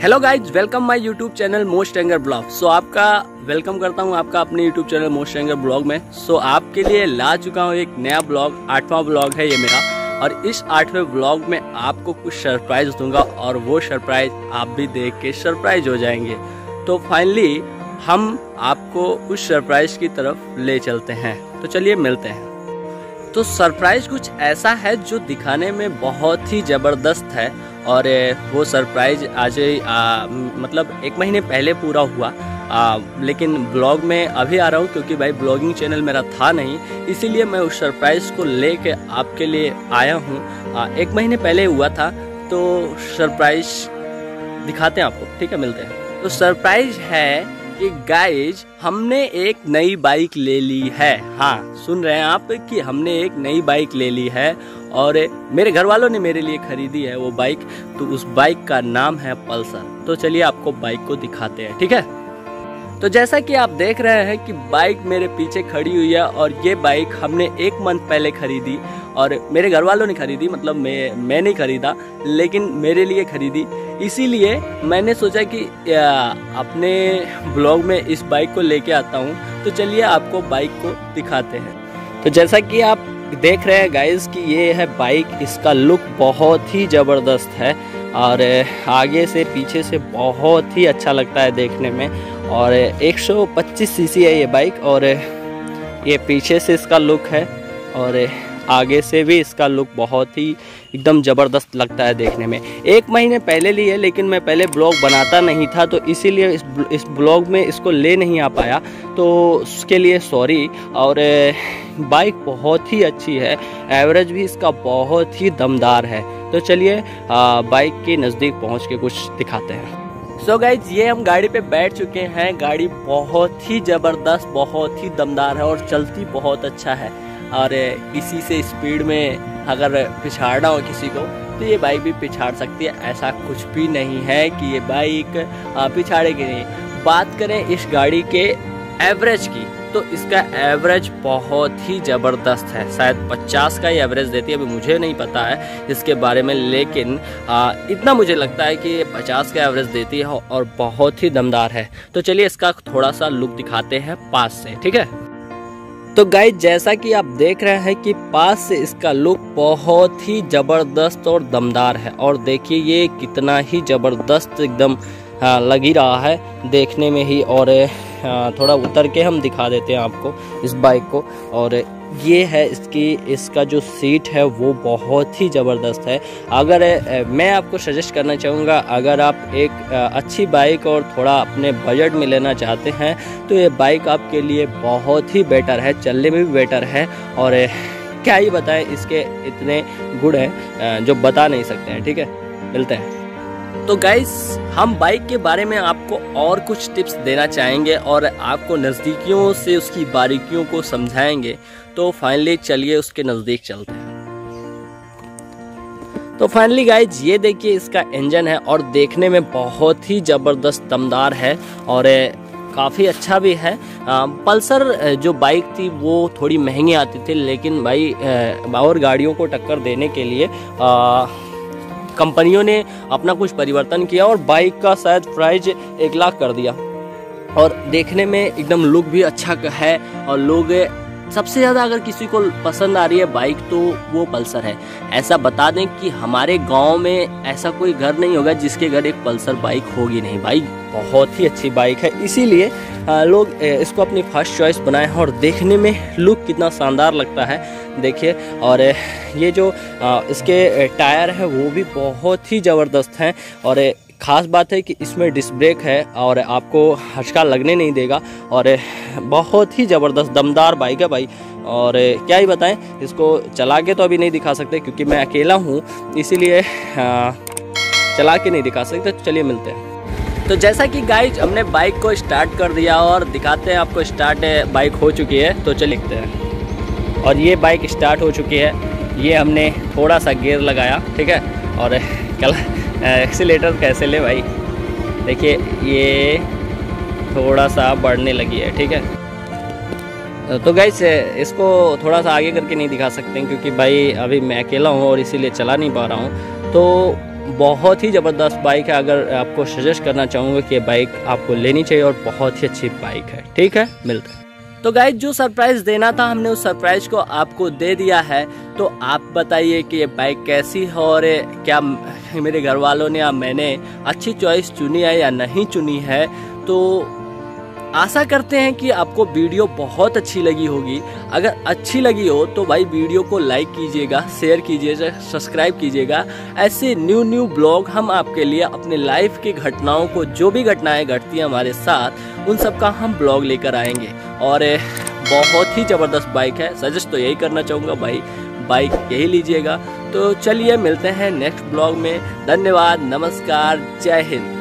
Hello guys welcome my YouTube channel most anger blog so आपका welcome करता हूँ आपका अपने YouTube channel most anger blog में. सो so, आपके लिए ला चुका हूँ एक नया ब्लॉग आठवां ब्लॉग है ये मेरा. और इस आठवें ब्लॉग में आपको कुछ सरप्राइज़ दूँगा और वो सरप्राइज़ आप भी देख के सरप्राइज़ हो जाएँगे. तो फाइनली हम आपको उस सरप्राइज़ की तरफ़ ले चलते हैं. तो चलिए मिलते हैं. तो सरप्राइज़ कुछ ऐसा है जो दिखाने में बहुत ही ज़बरदस्त है और वो सरप्राइज़ आज मतलब एक महीने पहले पूरा हुआ। आ, लेकिन ब्लॉग में अभी आ रहा हूँ क्योंकि भाई ब्लॉगिंग चैनल मेरा था नहीं इसीलिए मैं उस सरप्राइज़ को लेके आपके लिए आया हूँ। एक महीने पहले हुआ था तो सरप्राइज़ दिखाते हैं आपको ठीक है मिलते हैं। तो सरप्राइज़ है गाइज़ हमने एक नई बाइक ले ली है। हाँ सुन रहे हैं आप कि हमने एक नई बाइक ले ली है और मेरे घर वालों ने मेरे लिए खरीदी है वो बाइक तो उस बाइक का नाम है पल्सर तो चलिए आपको बाइक को दिखाते हैं, ठीक है? तो जैसा कि आप देख रहे हैं कि बाइक मेरे पीछे खड़ी हुई है और ये बाइक हमने एक मंथ पहले खरीदी और मेरे घर वालों ने खरीदी मतलब मैं मैं नहीं खरीदा, लेकिन मेरे लिए खरीदी। इसीलिए मैंने सोचा कि अपने ब्लॉग में इस बाइक को लेके आता हूँ। तो चलिए आपको बाइक को दिखाते हैं। तो जैसा कि आप देख रहे हैं गाइज़ कि ये है बाइक, इसका लुक बहुत ही ज़बरदस्त है और आगे से पीछे से बहुत ही अच्छा लगता है देखने में। और 125 सीसी है ये बाइक और ये पीछे से इसका लुक है और आगे से भी इसका लुक बहुत ही एकदम ज़बरदस्त लगता है देखने में। एक महीने पहले ली है, लेकिन मैं पहले ब्लॉग बनाता नहीं था तो इसीलिए इस इस ब्लॉग में इसको ले नहीं आ पाया। तो उसके लिए सॉरी और बाइक बहुत ही अच्छी है एवरेज भी इसका बहुत ही दमदार है। तो चलिए बाइक के नज़दीक पहुँच के कुछ दिखाते हैं। सो so गाइज़ ये हम गाड़ी पे बैठ चुके हैं। गाड़ी बहुत ही ज़बरदस्त, बहुत ही दमदार है और चलती बहुत अच्छा है। और किसी से स्पीड में अगर पिछाड़ना हो किसी को तो ये बाइक भी पिछाड़ सकती है। ऐसा कुछ भी नहीं है कि ये बाइक पिछाड़ेगी नहीं। बात करें इस गाड़ी के एवरेज की तो इसका एवरेज बहुत ही ज़बरदस्त है। शायद 50 का ही एवरेज देती है अभी मुझे नहीं पता है इसके बारे में लेकिन आ, इतना मुझे लगता है कि ये 50 का एवरेज देती है और बहुत ही दमदार है। तो चलिए इसका थोड़ा सा लुक दिखाते हैं पास से ठीक है? तो गाइज़ जैसा कि आप देख रहे हैं कि पास से इसका लुक बहुत ही ज़बरदस्त और दमदार है। और देखिए ये कितना ही ज़बरदस्त एकदम लग ही रहा है देखने में ही। और थोड़ा उतर के हम दिखा देते हैं आपको इस बाइक को। और ये है इसकी, इसका जो सीट है, वो बहुत ही ज़बरदस्त है। अगर मैं आपको सजेस्ट करना चाहूँगा, अगर आप एक अच्छी बाइक और थोड़ा अपने बजट में लेना चाहते हैं तो ये बाइक आपके लिए बहुत ही बेटर है, चलने में भी बेटर है। और क्या ही बताएँ, इसके इतने गुड़ हैं जो बता नहीं सकते हैं, ठीक है? मिलते हैं। तो गाइस हम बाइक के बारे में आपको और कुछ टिप्स देना चाहेंगे और आपको नज़दीकियों से उसकी बारीकियों को समझाएँगे। तो फाइनली चलिए उसके नज़दीक चलते हैं। तो फाइनली गाइज़ ये देखिए इसका इंजन है और देखने में बहुत ही ज़बरदस्त दमदार है और काफ़ी अच्छा भी है। आ, पल्सर जो बाइक थी वो थोड़ी महँगी आती थी लेकिन भाई और गाड़ियों को टक्कर देने के लिए आ, कंपनियों ने अपना कुछ परिवर्तन किया और बाइक का शायद प्राइज एक लाख कर दिया। और देखने में एकदम लुक भी अच्छा है और लोग सबसे ज़्यादा अगर किसी को पसंद आ रही है बाइक तो वो पल्सर है। ऐसा बता दें कि हमारे गाँव में ऐसा कोई घर नहीं होगा जिसके घर एक पल्सर बाइक होगी नहीं। बाइक बहुत ही अच्छी बाइक है। इसीलिए लोग इसको अपनी फ़र्स्ट चॉइस बनाए हैं और देखने में लुक कितना शानदार लगता है। देखिए, और ये जो इसके टायर है वो भी बहुत ही ज़बरदस्त हैं। और ख़ास बात है कि इसमें डिस्क ब्रेक है और आपको हचका लगने नहीं देगा और बहुत ही ज़बरदस्त, दमदार बाइक है भाई। और क्या ही बताएँ, इसको चला के तो अभी नहीं दिखा सकते क्योंकि मैं अकेला हूँ, इसीलिए चला के नहीं दिखा सकते। तो चलिए मिलते हैं। तो जैसा कि गाइज़ हमने बाइक को स्टार्ट कर दिया और दिखाते हैं आपको स्टार्ट बाइक हो चुकी है तो चल लिखते हैं। और ये बाइक स्टार्ट हो चुकी है, ये हमने थोड़ा सा गेयर लगाया, ठीक है? और कल एक्सीटर कैसे ले भाई? देखिए, ये थोड़ा सा बढ़ने लगी है, ठीक है? तो गाइस इसको थोड़ा सा आगे करके नहीं दिखा सकते क्योंकि भाई अभी मैं अकेला हूँ और इसीलिए चला नहीं पा रहा हूँ। तो बहुत ही ज़बरदस्त बाइक है, अगर आपको सजेस्ट करना चाहूँगा कि बाइक आपको लेनी चाहिए और बहुत ही अच्छी बाइक है, ठीक है? मिलते हैं। तो गाइज़ जो सरप्राइज़ देना था, हमने उस सरप्राइज़ को आपको दे दिया है। तो आप बताइए कि ये बाइक कैसी है और क्या मेरे घर वालों ने या मैंने अच्छी चॉइस चुनी है या नहीं चुनी है? तो आशा करते हैं कि आपको वीडियो बहुत अच्छी लगी होगी। अगर अच्छी लगी हो तो भाई वीडियो को लाइक कीजिएगा शेयर कीजिएगा सब्सक्राइब कीजिएगा। ऐसे न्यू न्यू ब्लॉग हम आपके लिए अपने लाइफ की घटनाओं को, जो भी घटनाएँ घटती हैं हमारे साथ, उन सब का हम ब्लॉग लेकर आएँगे। और बहुत ही ज़बरदस्त बाइक है। सजेस्ट तो यही करना चाहूँगा भाई। बाइक यही लीजिएगा। तो चलिए मिलते हैं नेक्स्ट ब्लॉग में। धन्यवाद, नमस्कार, जय हिंद।